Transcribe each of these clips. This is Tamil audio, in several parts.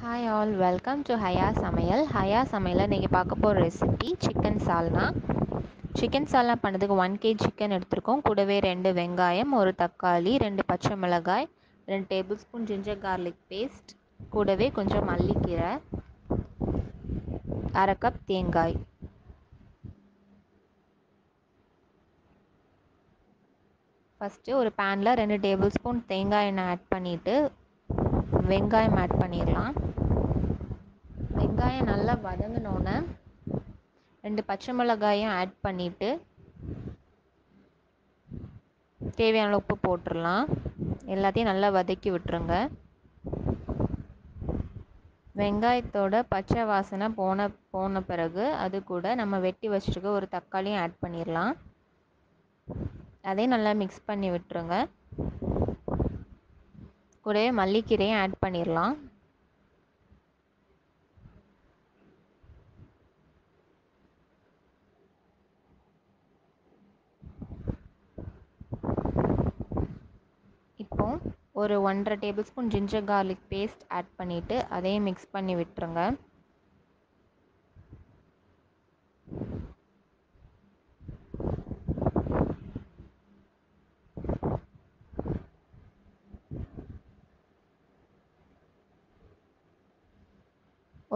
Hi all welcome to Haya Samayal Haya சமையலில் இன்றைக்கி பார்க்க போகிற recipe chicken salna chicken salna பண்ணதுக்கு ஒன் கேஜி சிக்கன் எடுத்திருக்கோம். கூடவே ரெண்டு வெங்காயம் ஒரு தக்காளி ரெண்டு பச்சை மிளகாய் ரெண்டு tablespoon ginger garlic paste கூடவே கொஞ்சம் மல்லிக்கீரை அரை கப் தேங்காய். ஃபஸ்ட்டு ஒரு பேனில் ரெண்டு டேபிள் ஸ்பூன் தேங்காய் எண்ணெய் ஆட் பண்ணிவிட்டு வெங்காயம் ஆட் பண்ணிடலாம். வெங்காயம் நல்லா வதங்கினோன்னே ரெண்டு பச்சை மிளகாயும் ஆட் பண்ணிவிட்டு தேவையான உப்பு போட்டுடலாம். எல்லாத்தையும் நல்லா வதக்கி விட்டுருங்க. வெங்காயத்தோட பச்சை வாசனை போன போன பிறகு அது கூட நம்ம வெட்டி வச்சுருக்க ஒரு தக்காளியும் ஆட் பண்ணிடலாம். அதையும் நல்லா மிக்ஸ் பண்ணி விட்டுருங்க. கூடவே மல்லிக்கீரையும் ஆட் பண்ணிடலாம் இப்போ ஒரு ஒன்றரை tablespoon ginger garlic paste add பண்ணிவிட்டு அதையும் மிக்ஸ் பண்ணி விட்டுருங்க.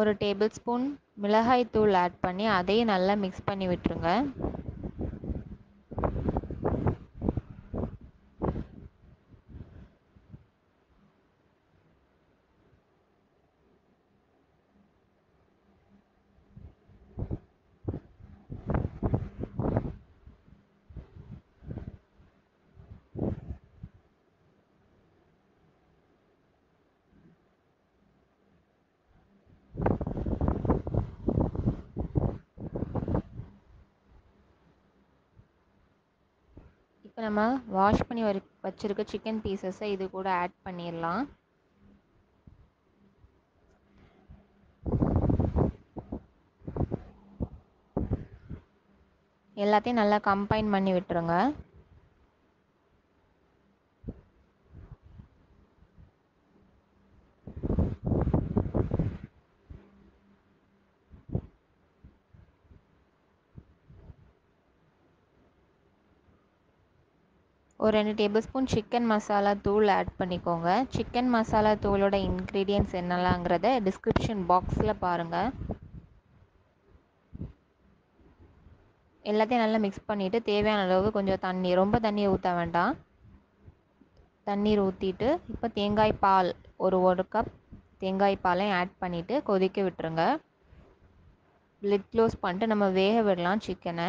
ஒரு டேபிள் ஸ்பூன் மிளகாய் தூள் ஆட் பண்ணி அதையும் நல்லா மிக்ஸ் பண்ணி விட்டுருங்க. இப்போ நம்ம வாஷ் பண்ணி வரி வச்சுருக்க சிக்கன் பீசஸை இது கூட ஆட் பண்ணிடலாம் எல்லாத்தையும் நல்லா கம்பைன் பண்ணி விட்டுருங்க. ஒரு ரெண்டு டேபிள் ஸ்பூன் சிக்கன் மசாலா தூள் ஆட் பண்ணிக்கோங்க. சிக்கன் மசாலா தூளோட இன்க்ரீடியன்ட்ஸ் என்னெல்லாங்கிறத டிஸ்கிரிப்ஷன் பாக்ஸில் பாருங்கள் எல்லாத்தையும் நல்லா மிக்ஸ் பண்ணிவிட்டு தேவையான அளவு கொஞ்சம் தண்ணி ரொம்ப தண்ணி ஊற்ற வேண்டாம். தண்ணீர் ஊற்றிட்டு இப்போ தேங்காய் பால் ஒரு ஒரு கப் தேங்காய் பாலையும் ஆட் பண்ணிவிட்டு கொதிக்க விட்டுருங்க. லிட் க்ளோஸ் பண்ணிட்டு நம்ம வேக விடலாம் சிக்கனை.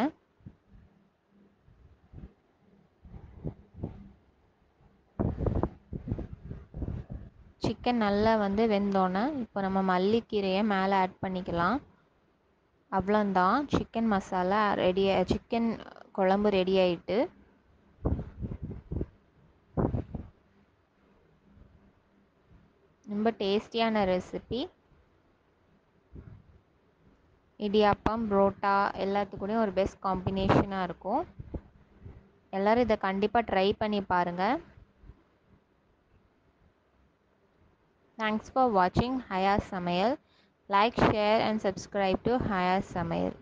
சிக்கன் நல்லா வந்து வெந்தோன்னே இப்போ நம்ம மல்லிக்கீரையை மேலே ஆட் பண்ணிக்கலாம். அவ்வளோந்தான். சிக்கன் மசாலா ரெடி சிக்கன் குழம்பு ரெடி ஆயிட்டு. ரொம்ப டேஸ்டியான ரெசிபி இடியாப்பம் புரோட்டா எல்லாத்துக்கூடயும் ஒரு பெஸ்ட் காம்பினேஷனாக இருக்கும். எல்லோரும் இதை கண்டிப்பாக ட்ரை பண்ணி பாருங்கள் Thanks for watching Haya Samail. Like, share and subscribe to Haya Samail.